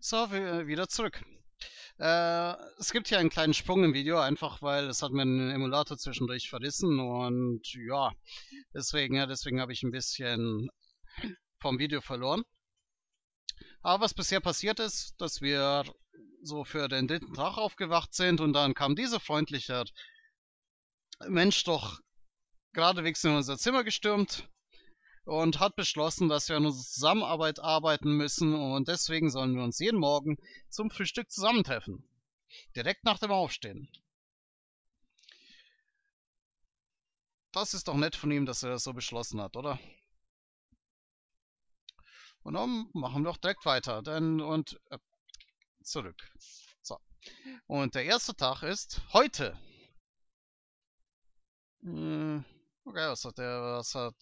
So, wieder zurück. Äh, es gibt hier einen kleinen Sprung im Video, einfach weil es hat mir einen Emulator zwischendurch verrissen und ja, deswegen, ja, deswegen habe ich ein bisschen vom Video verloren. Aber was bisher passiert ist, dass wir so für den dritten Tag aufgewacht sind und dann kam dieser freundliche Mensch doch geradewegs in unser Zimmer gestürmt und hat beschlossen, dass wir an unserer Zusammenarbeit arbeiten müssen und deswegen sollen wir uns jeden Morgen zum Frühstück zusammentreffen. Direkt nach dem Aufstehen. Das ist doch nett von ihm, dass er das so beschlossen hat, oder? Und dann machen wir doch direkt weiter. Denn und äh, zurück. So. Und der erste Tag ist heute. Hm, okay, was hat der, was hat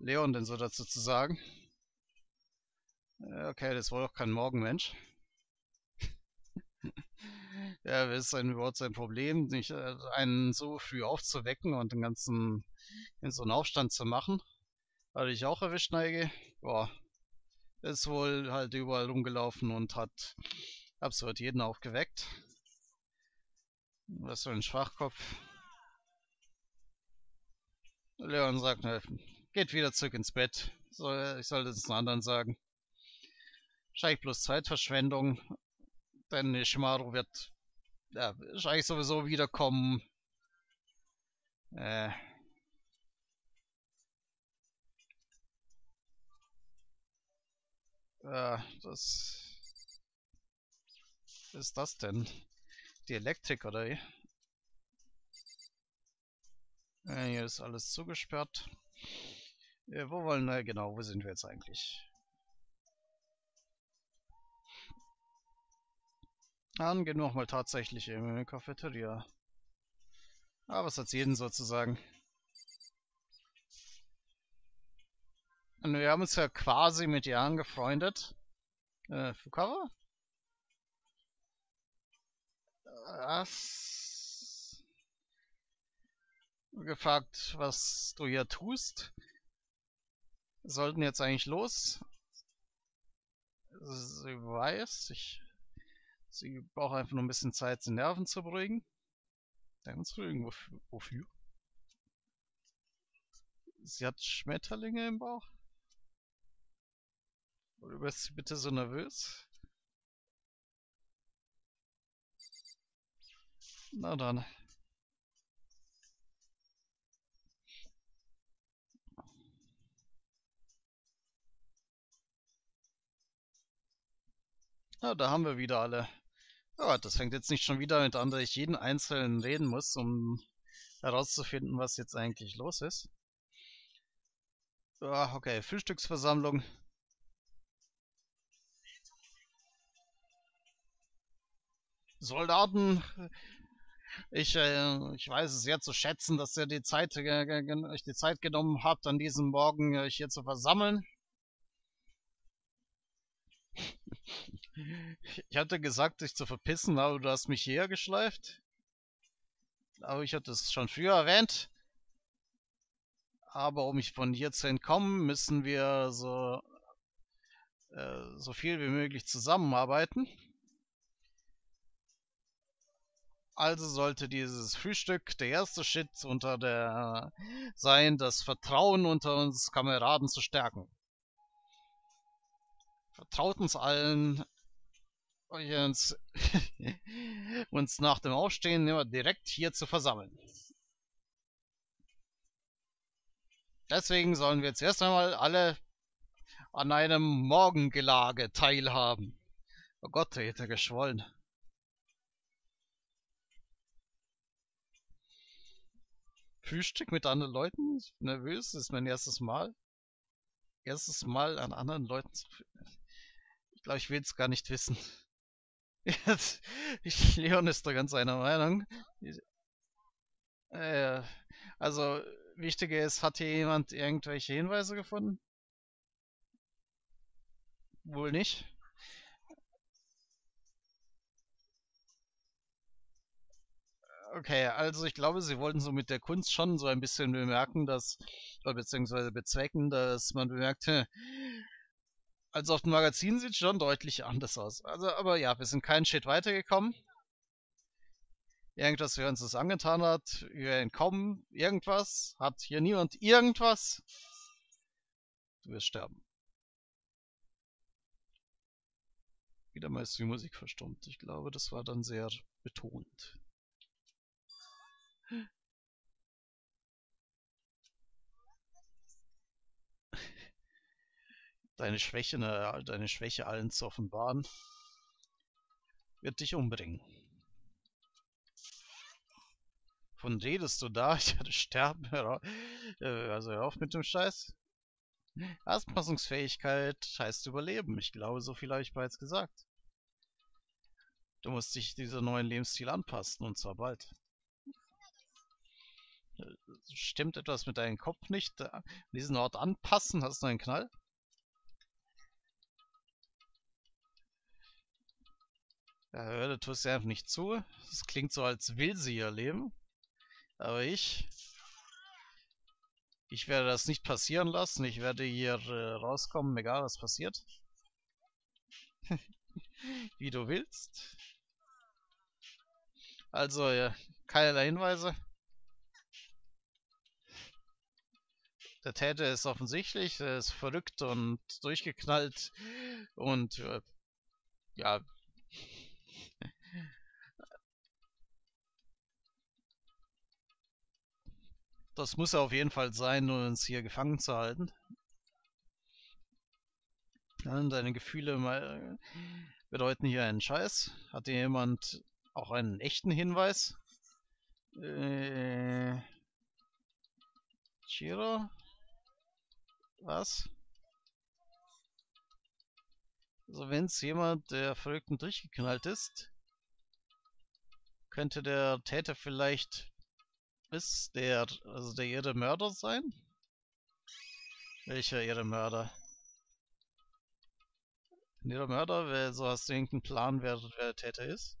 Leon denn so dazu zu sagen? Okay, das war doch kein Morgenmensch. ja, was ist überhaupt sein Problem, nicht äh, einen so früh aufzuwecken und den ganzen in so einen Aufstand zu machen? Hatte ich auch erwischt, Neige. Boah, ist wohl halt überall rumgelaufen und hat absolut jeden aufgeweckt. Was für ein Schwachkopf. Leon sagt, helfen. Geht wieder zurück ins Bett. So, ich sollte es den anderen sagen. Wahrscheinlich bloß Zeitverschwendung. Denn Shimaru wird ja, wahrscheinlich sowieso wiederkommen. Äh. Ja, das... Was ist das denn? Die Elektrik oder? Ja, hier ist alles zugesperrt. Ja, wo wollen wir, genau, wo sind wir jetzt eigentlich? Dann gehen wir auch mal tatsächlich in eine Cafeteria. Ah, was hat's jeden sozusagen? Und wir haben uns ja quasi mit ihr angefreundet. Äh, Fukawa? Was? Gefragt, was du hier tust sollten jetzt eigentlich los. Sie weiß, ich, sie braucht einfach nur ein bisschen Zeit, die Nerven zu beruhigen. Nerven zu beruhigen, wofür? Sie hat Schmetterlinge im Bauch? Worüber ist sie bitte so nervös? Na dann. Ja, da haben wir wieder alle. Ja, das fängt jetzt nicht schon wieder mit an, dass ich jeden Einzelnen reden muss, um herauszufinden, was jetzt eigentlich los ist. Ja, okay, Frühstücksversammlung. Soldaten, ich, äh, ich weiß es sehr zu schätzen, dass ihr die Zeit, äh, euch die Zeit genommen habt, an diesem Morgen euch hier zu versammeln. Ich hatte gesagt, dich zu verpissen, aber du hast mich hierher geschleift. Aber ich hatte es schon früher erwähnt. Aber um mich von hier zu entkommen, müssen wir so, äh, so viel wie möglich zusammenarbeiten. Also sollte dieses Frühstück der erste Schritt unter der sein, das Vertrauen unter uns Kameraden zu stärken. Vertraut uns allen, uns, uns nach dem Aufstehen immer direkt hier zu versammeln. Deswegen sollen wir zuerst einmal alle an einem Morgengelage teilhaben. Oh Gott, der hätte geschwollen. Frühstück mit anderen Leuten? Nervös, das ist mein erstes Mal. Erstes Mal an anderen Leuten zu. Ich glaube, ich will es gar nicht wissen. Leon ist da ganz einer Meinung. Äh, also, wichtiger ist, hat hier jemand irgendwelche Hinweise gefunden? Wohl nicht. Okay, also ich glaube, sie wollten so mit der Kunst schon so ein bisschen bemerken, dass, beziehungsweise bezwecken, dass man bemerkt, Also auf dem Magazin sieht es schon deutlich anders aus. Also, aber ja, wir sind keinen Shit weitergekommen. Irgendwas, wer uns das angetan hat, wir entkommen, irgendwas, hat hier niemand irgendwas. Du wirst sterben. Wieder mal ist die Musik verstummt. Ich glaube, das war dann sehr betont. Deine Schwäche, ne, deine Schwäche allen zu offenbaren, wird dich umbringen. Von redest du da? Ich werde sterben. Äh, also hör auf mit dem Scheiß. Anpassungsfähigkeit heißt Überleben. Ich glaube, so viel habe ich bereits gesagt. Du musst dich dieser neuen Lebensstil anpassen, und zwar bald. Äh, stimmt etwas mit deinem Kopf nicht? Äh, diesen Ort anpassen? Hast du einen Knall? Ja, hör, du tust ja einfach nicht zu. Es klingt so, als will sie ihr Leben. Aber ich... Ich werde das nicht passieren lassen. Ich werde hier äh, rauskommen, egal was passiert. Wie du willst. Also, ja, keinerlei Hinweise. Der Täter ist offensichtlich, er ist verrückt und durchgeknallt und äh, ja. Das muss er auf jeden Fall sein, um uns hier gefangen zu halten. deine Gefühle mal, bedeuten hier einen Scheiß. Hat dir jemand auch einen echten Hinweis? Äh, Chiro? Was? Also wenn es jemand, der verrückten durchgeknallt ist, könnte der Täter vielleicht ist der, also der ihre Mörder sein? Welcher ihre Mörder? Ihre Mörder, wer, so hast du irgendeinen Plan, wer, wer der Täter ist?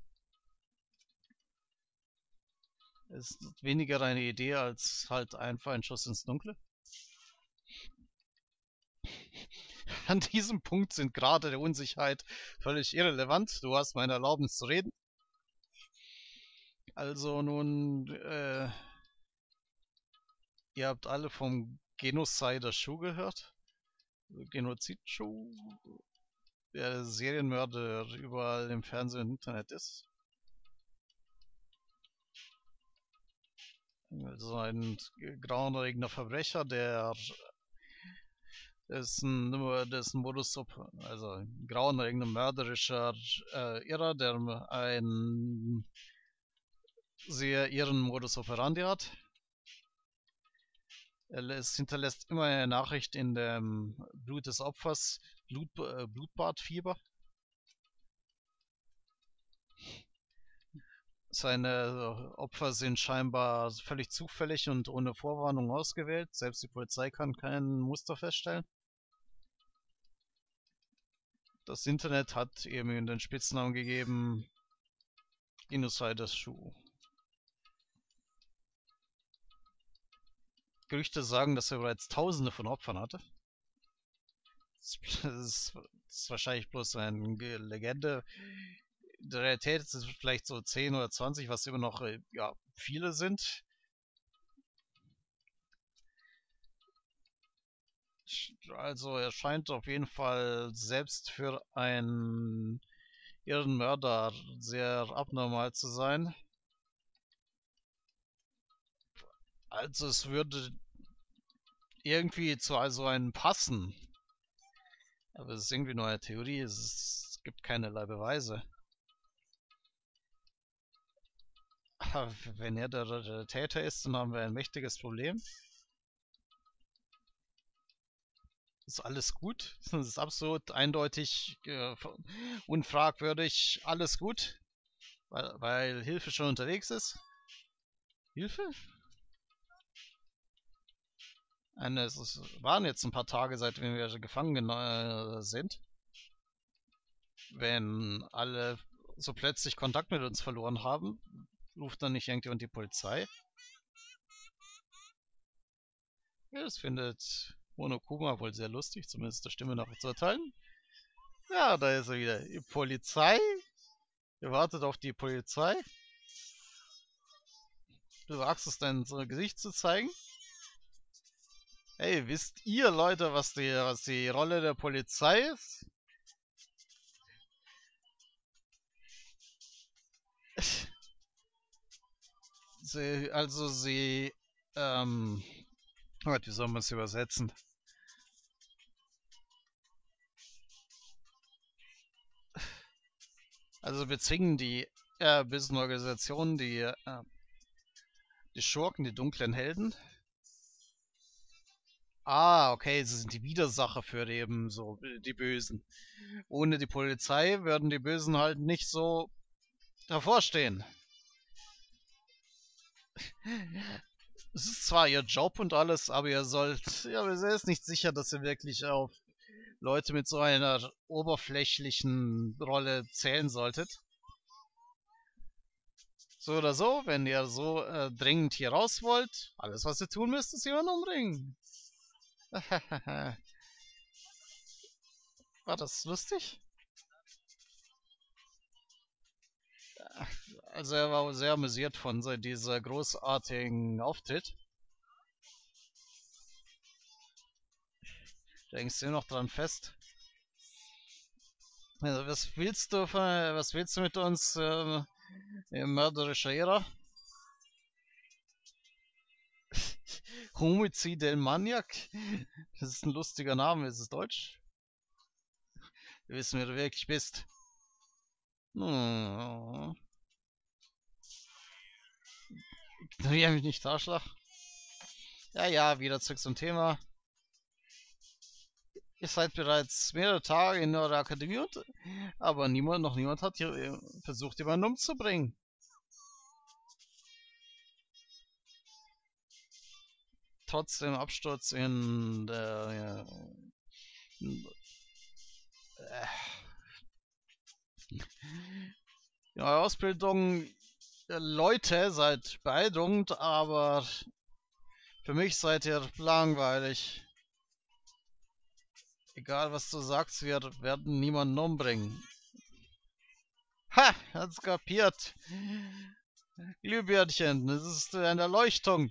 Ist weniger eine Idee als halt einfach ein Schuss ins Dunkle. An diesem Punkt sind gerade der Unsicherheit völlig irrelevant. Du hast meine Erlaubnis zu reden. Also nun, äh, ihr habt alle vom Genocider Schuh gehört. Genozid-Schuh, der Serienmörder überall im Fernsehen und Internet ist. Also ein grauenerregender Verbrecher, der dessen, dessen Modus, also ein grauenerregender mörderischer äh, Irrer, der einen sehr irren Modus operandi hat. Es hinterlässt immer eine Nachricht in dem Blut des Opfers, Blut, äh, Blutbadfieber. Seine Opfer sind scheinbar völlig zufällig und ohne Vorwarnung ausgewählt. Selbst die Polizei kann kein Muster feststellen. Das Internet hat eben den Spitznamen gegeben Genociders Schuh. Gerüchte sagen, dass er bereits tausende von Opfern hatte. Das ist, das ist wahrscheinlich bloß eine Legende in der Realität ist es vielleicht so 10 oder 20, was immer noch äh, ja, viele sind. Also er scheint auf jeden Fall selbst für einen irren Mörder sehr abnormal zu sein. Also es würde irgendwie zu also einem passen. Aber es ist irgendwie nur eine Theorie, es gibt keinerlei Beweise. wenn er der, der, Täter ist, dann haben wir ein mächtiges Problem. Ist alles gut? Das ist absolut eindeutig, äh, unfragwürdig, alles gut? Weil, weil Hilfe schon unterwegs ist? Hilfe? Es waren jetzt ein paar Tage, seitdem wir gefangen äh, sind. Wenn alle so plötzlich Kontakt mit uns verloren haben, Ruft dann nicht irgendjemand die Polizei? Ja, das findet Monokuma wohl sehr lustig, zumindest der Stimme nach zu urteilen. Ja, da ist er wieder. Die Polizei. Ihr wartet auf die Polizei. Du wagst es dein Gesicht zu zeigen? Hey, wisst ihr Leute, was die, was die Rolle der Polizei ist? sie, also sie, ähm, Gott, wie soll man es übersetzen? Also wir zwingen die äh, Business-Organisationen, die, äh, die Schurken, die dunklen Helden. Ah, okay, sie sind die Widersacher für eben so die Bösen. Ohne die Polizei würden die Bösen halt nicht so hervorstehen. Es ist zwar ihr Job und alles, aber ihr sollt, ja, wir sind nicht sicher, dass ihr wirklich auf Leute mit so einer oberflächlichen Rolle zählen solltet. So oder so, wenn ihr so äh, dringend hier raus wollt, alles was ihr tun müsst, ist jemanden umbringen. War das lustig? Also er war sehr amüsiert von dieser großartigen Auftritt. Denkst du noch dran fest? Also, was willst du was willst du mit uns ähm, mörderischer Ära? Homizid del Maniac? Das ist ein lustiger Name, ist es deutsch? Wir wissen, wer du wirklich bist. Oh. Ignoriere mich nicht, Arschloch. Ja, ja, wieder zurück zum Thema. Ihr seid bereits mehrere Tage in eurer Akademie, aber niemand, noch niemand hat hier äh, versucht, jemanden umzubringen. Trotz dem Absturz in der... In, äh, in eurer Ausbildung äh, Leute seid beeindruckend, aber für mich seid ihr langweilig. Egal was du sagst, wir werden niemanden umbringen. Ha, hat's kapiert. Glühbirnchen, das ist eine Erleuchtung.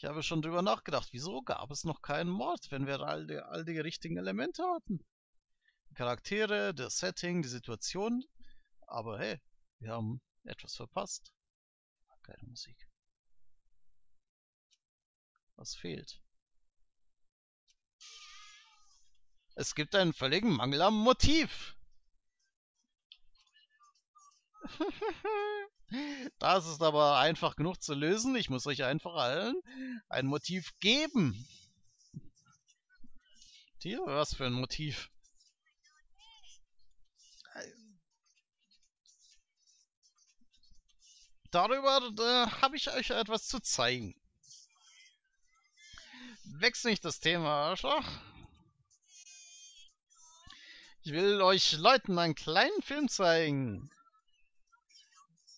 Ich habe schon drüber nachgedacht, wieso gab es noch keinen Mord, wenn wir all die, all die richtigen Elemente hatten? Die Charaktere, das Setting, die Situation. Aber hey, wir haben etwas verpasst. Keine Musik. Was fehlt? Es gibt einen völligen Mangel am Motiv. Das ist aber einfach genug zu lösen. Ich muss euch einfach allen ein Motiv geben. Hier, was für ein Motiv? Darüber äh, habe ich euch etwas zu zeigen. Wechsel nicht das Thema, Arschloch. Ich will euch Leuten einen kleinen Film zeigen.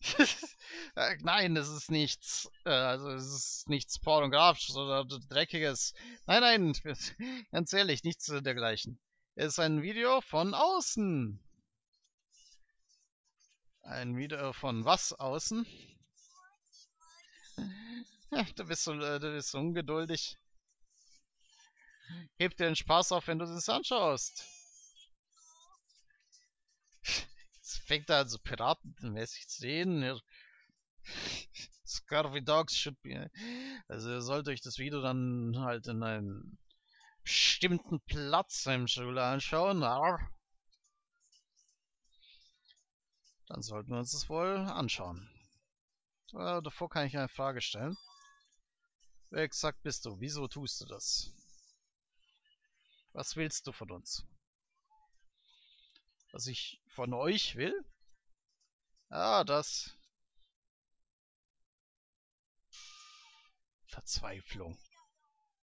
Äh, nein, das ist nichts. Äh, also es ist nichts pornografisches oder dreckiges. Nein, nein, ganz ehrlich, nichts dergleichen. Es ist ein Video von außen. Ein Video von was außen? Du bist so, äh, du bist so ungeduldig. Heb dir den Spaß auf, wenn du das anschaust. Es fängt da also piratenmäßig zu reden. Scarvy Dogs should be. Also ihr sollt euch das Video dann halt in einem bestimmten Platz im Schule anschauen. Dann sollten wir uns das wohl anschauen. Aber davor kann ich eine Frage stellen. Wer exakt bist du? Wieso tust du das? Was willst du von uns? Was ich von euch will? Ah, das. Verzweiflung.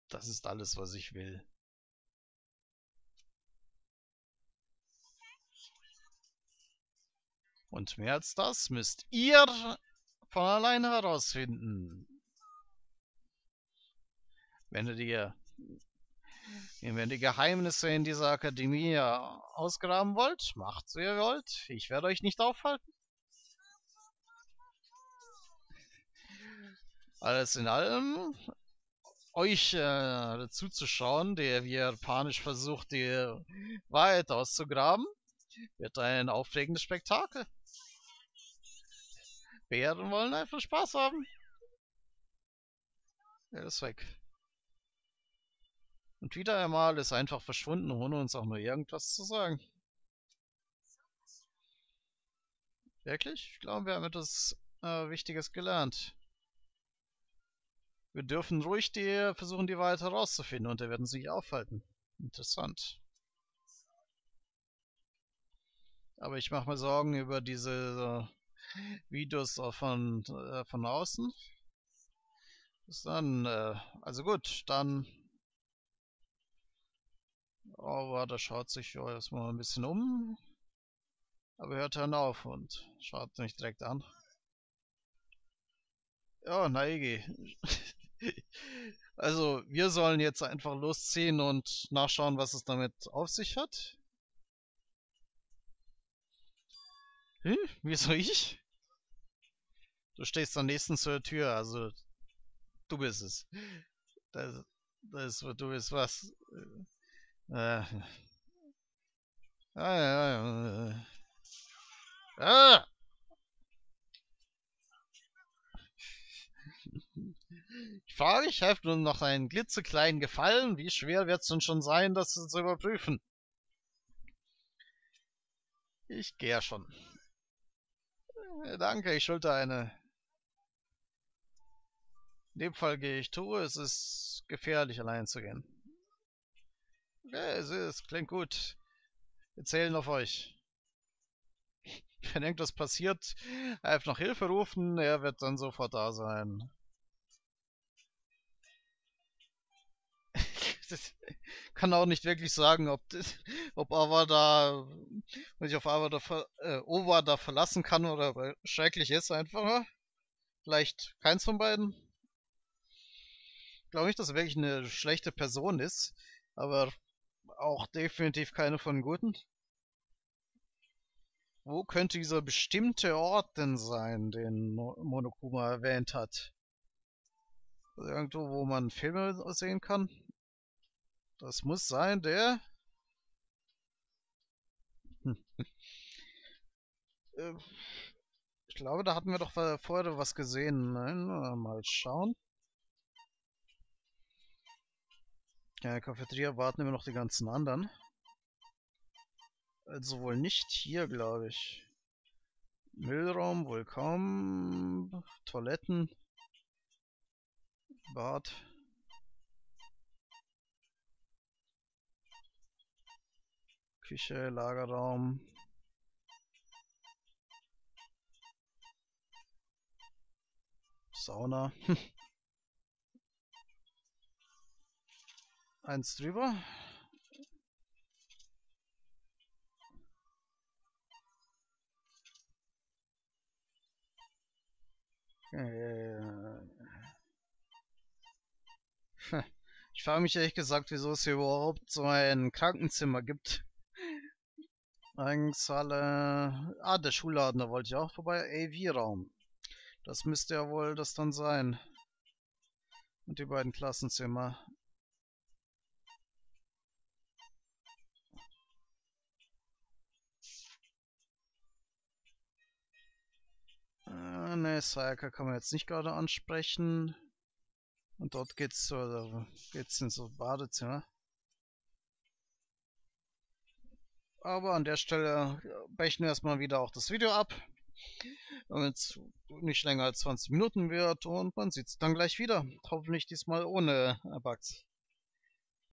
Das ist alles, was ich will. Und mehr als das müsst ihr von alleine herausfinden. Wenn du Wenn ihr die Geheimnisse in dieser Akademie ausgraben wollt, macht so ihr wollt. Ich werde euch nicht aufhalten. Alles in allem, euch äh, zuzuschauen, der wie er panisch versucht, die Wahrheit auszugraben, wird ein aufregendes Spektakel. Bären wollen einfach Spaß haben. Er ist weg. Und wieder einmal ist einfach verschwunden, ohne uns auch nur irgendwas zu sagen. Wirklich? Ich glaube, wir haben etwas äh, Wichtiges gelernt. Wir dürfen ruhig die, versuchen, die Wahrheit herauszufinden und wir werden sich aufhalten. Interessant. Aber ich mache mir Sorgen über diese äh, Videos von, äh, von außen. Bis dann, äh, also gut, dann... Aber da schaut sich ja erstmal ein bisschen um. Aber hört dann auf und schaut mich direkt an. Ja, Neige. Also, wir sollen jetzt einfach losziehen und nachschauen, was es damit auf sich hat. Hm? Wieso ich? Du stehst am nächsten zur Tür, also du bist es. Das, das du bist was. Äh. Ah, ja, ja. Ah! Ich frage ich habe nur noch einen glitzekleinen Gefallen. Wie schwer wird es denn schon sein, das zu überprüfen? Ich gehe schon. Danke, ich schulde eine. In dem Fall gehe ich tue, es ist gefährlich allein zu gehen. Okay, es ist, klingt gut. Wir zählen auf euch. Wenn irgendwas passiert, einfach noch Hilfe rufen, er wird dann sofort da sein. kann auch nicht wirklich sagen, ob, ob Avada, wenn ich auf Avada, äh, Ovada verlassen kann oder schrecklich ist einfach. Vielleicht keins von beiden. Ich glaube nicht, dass er wirklich eine schlechte Person ist, aber auch definitiv keine von guten. Wo könnte dieser bestimmte Ort denn sein, den Monokuma erwähnt hat? Irgendwo, wo man Filme sehen kann? Das muss sein, der... Hm. Äh, ich glaube, da hatten wir doch vorher was gesehen. Nein, mal schauen. In der Cafeteria warten immer noch die ganzen anderen. Also wohl nicht hier, glaube ich. Müllraum, wohl kaum. Toiletten. Bad. Küche, Lagerraum. Sauna. Eins drüber. Äh. Ich frage mich ehrlich gesagt, wieso es hier überhaupt so ein Krankenzimmer gibt. Eingangshalle. Ah, der Schulladen, da wollte ich auch vorbei. AV-Raum. Das müsste ja wohl das dann sein. Und die beiden Klassenzimmer. Ne, Sayaka kann man jetzt nicht gerade ansprechen. Und dort geht's so, geht's in so Badezimmer. Aber an der Stelle brechen wir erstmal wieder auch das Video ab. Damit es nicht länger als 20 Minuten wird und man sieht es dann gleich wieder. Hoffentlich diesmal ohne Bugs.